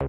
Es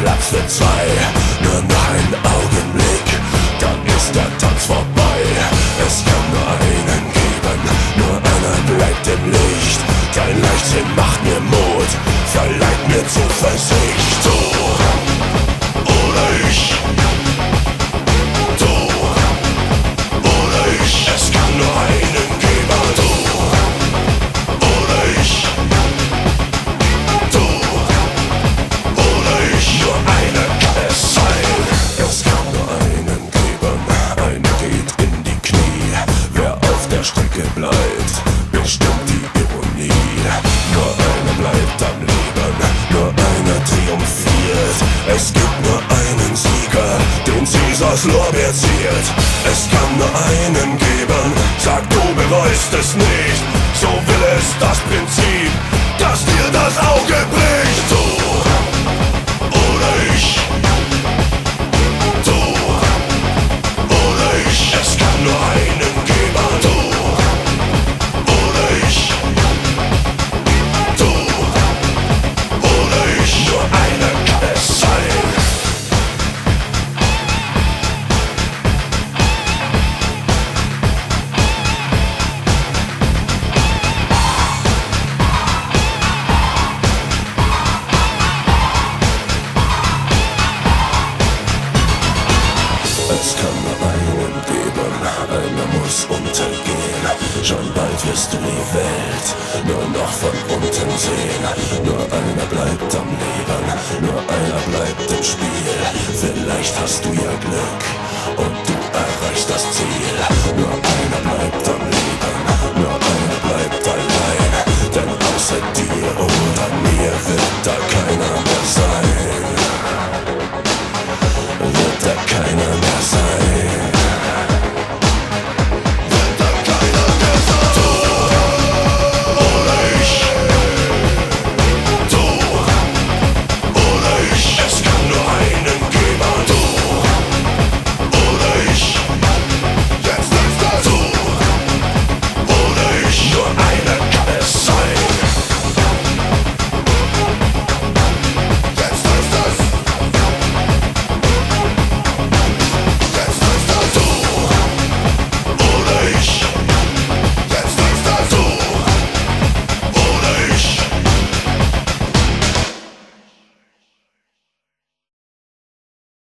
Platz für zwei, nur noch ein Augenblick, dann ist der Tanz vorbei. Es kann nur einen geben, nur einer bleibt im Licht, dein Leichtsinn macht mir Mut, verleiht mir Zuversicht. Du oder ich. Caesars Lorbeer ziert. Es kann nur einen geben, sag du bereust es nicht. So will es das Prinzip, dass dir das Auge bricht. Es kann nur einen geben, einer muss untergehen. Schon bald wirst du die Welt nur noch von unten sehen. Nur einer bleibt am Leben, nur einer bleibt im Spiel. Vielleicht hast du